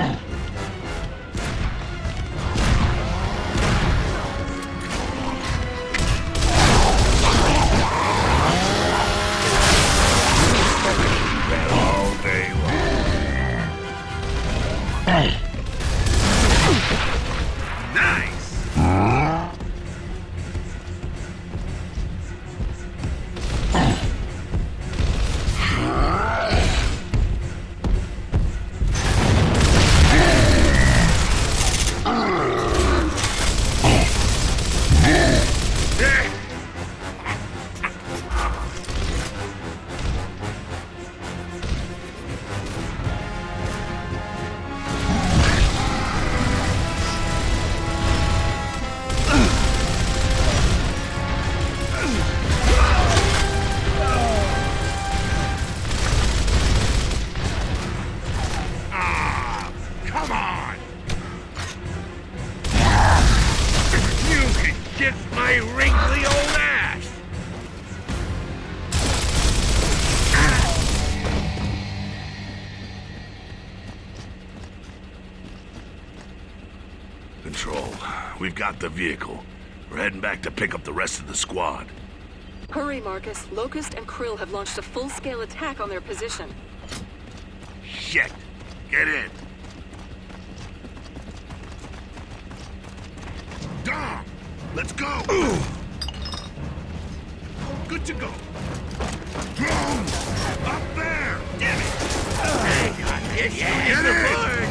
Oh. vehicle. We're heading back to pick up the rest of the squad. Hurry, Marcus. Locust and Kryll have launched a full-scale attack on their position. Shit! Get in! Dom! Let's go! Ooh. Good to go! Drones! Up there! Damn it! Uh, It's yeah, bird!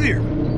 Clear.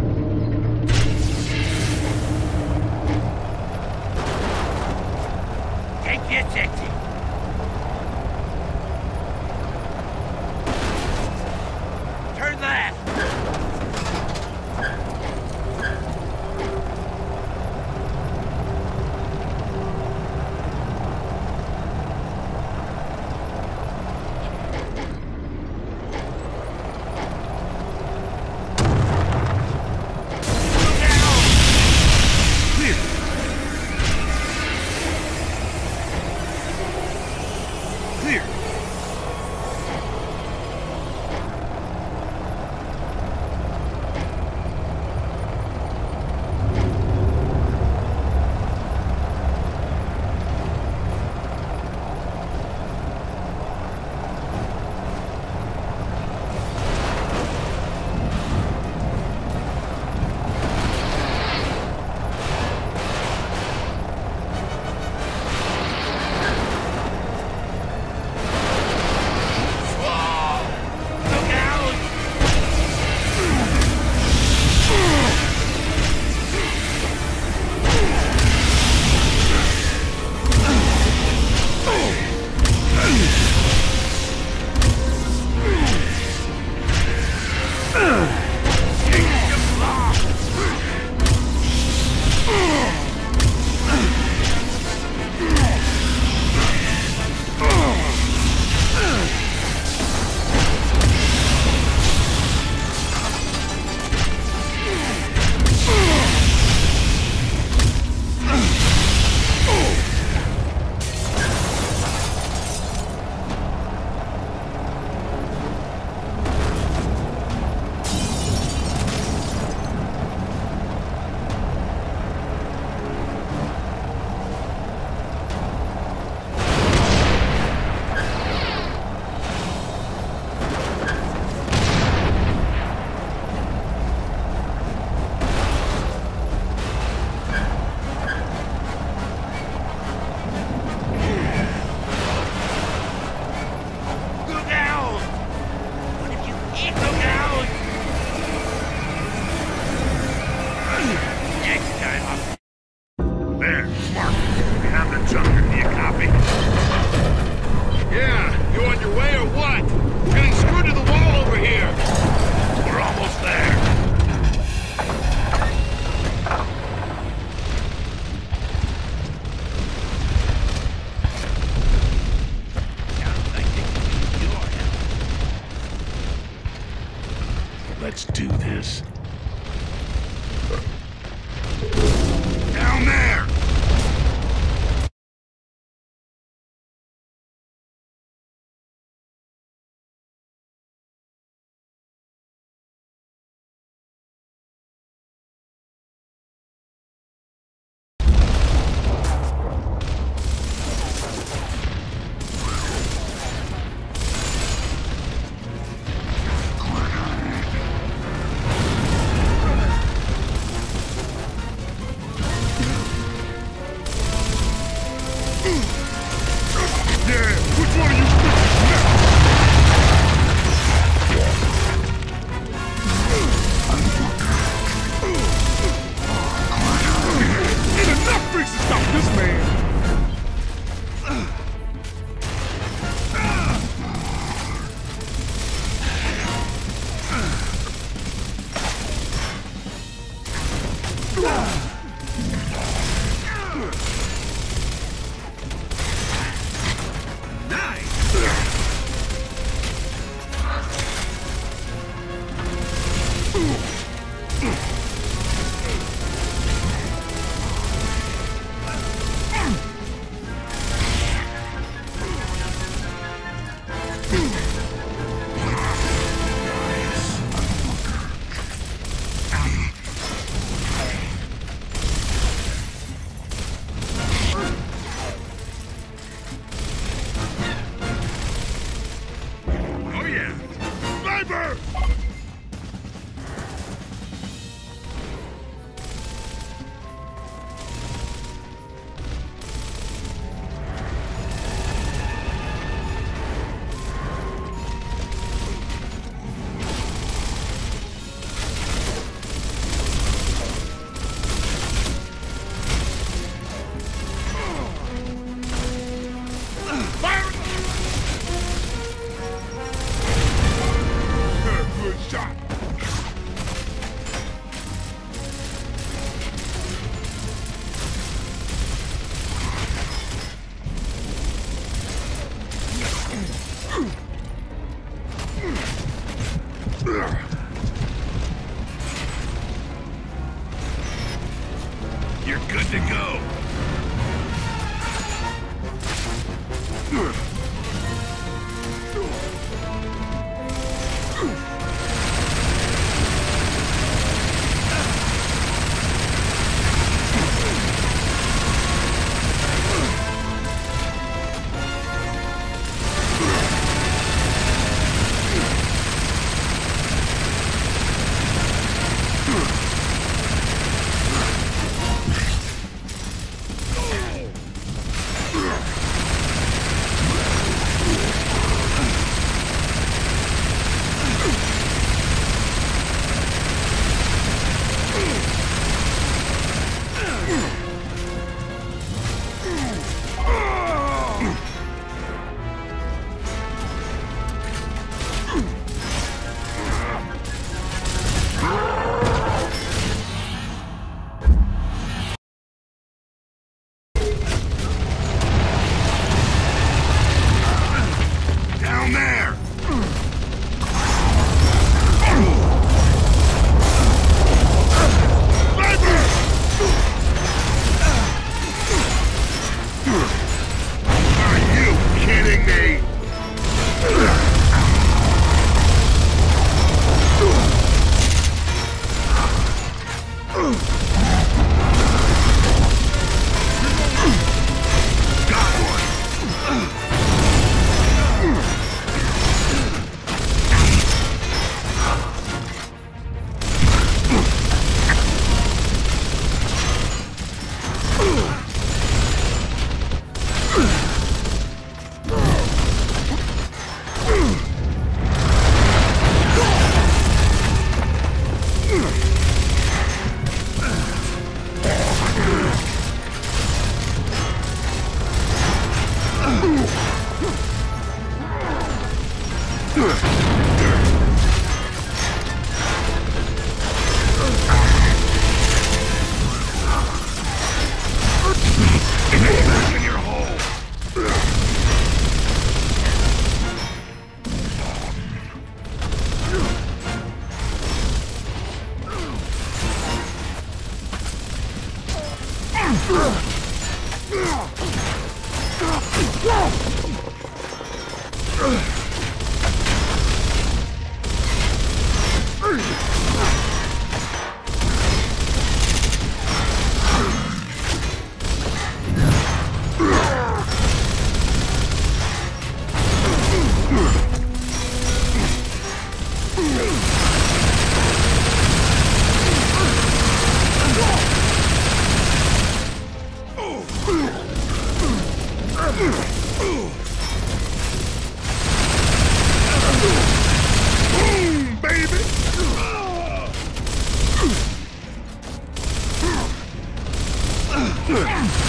Yeah.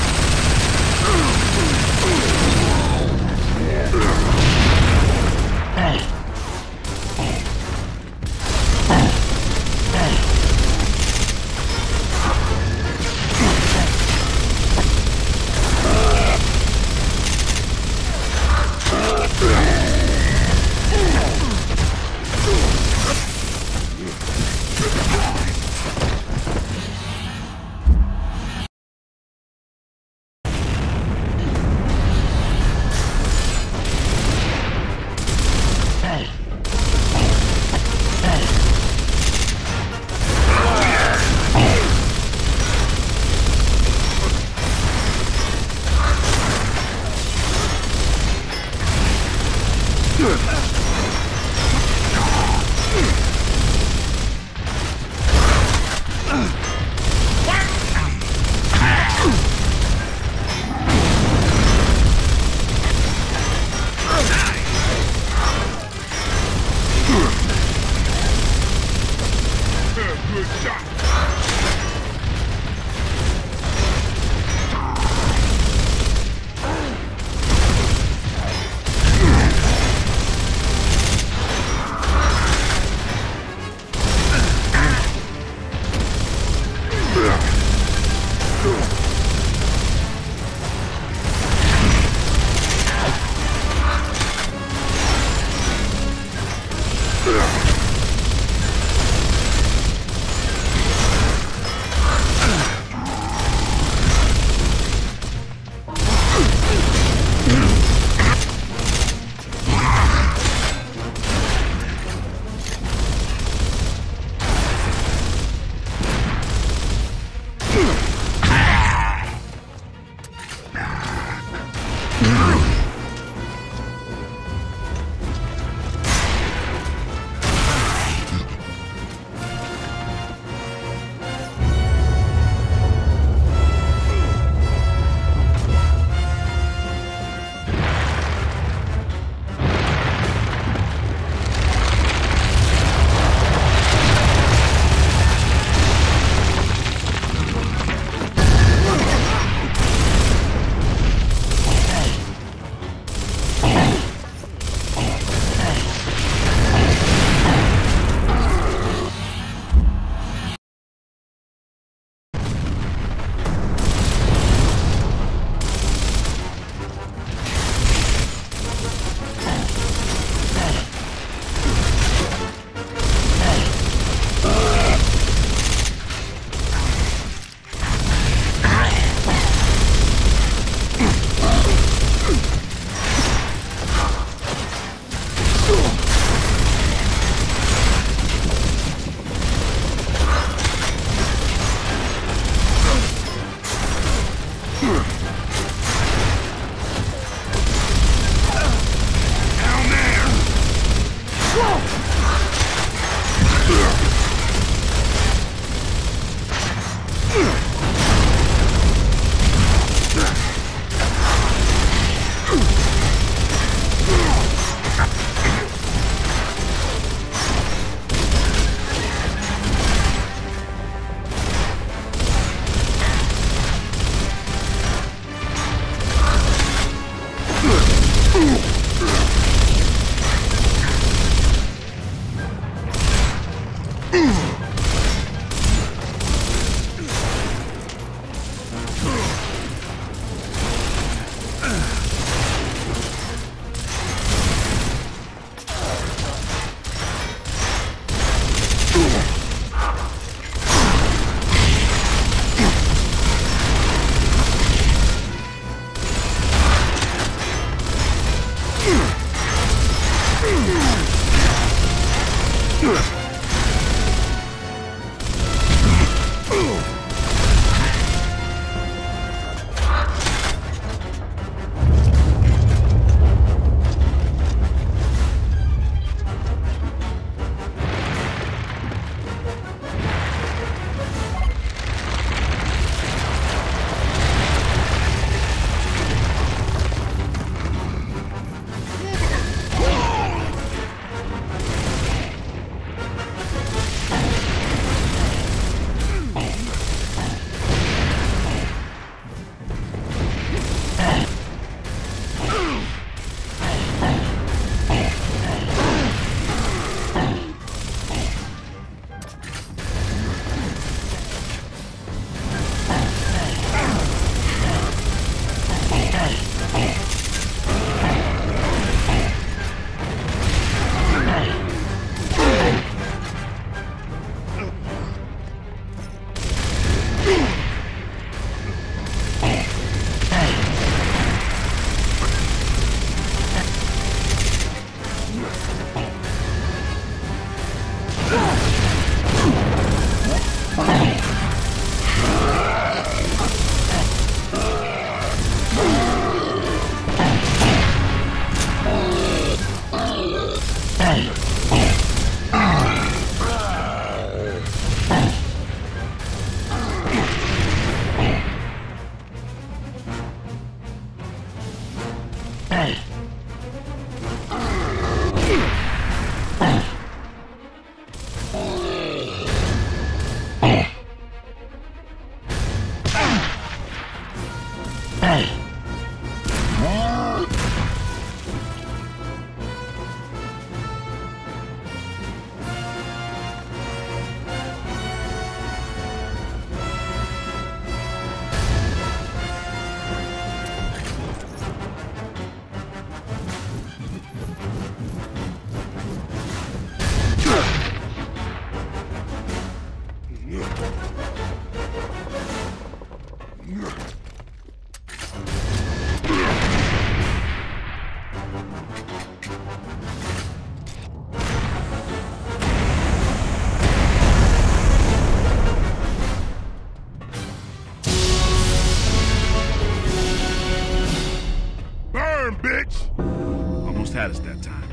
Almost had us that time.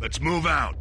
Let's move out.